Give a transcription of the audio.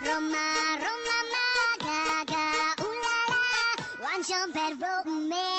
Roma, Roma, ma, ga, ga, ooh la la, 완전 bad romance.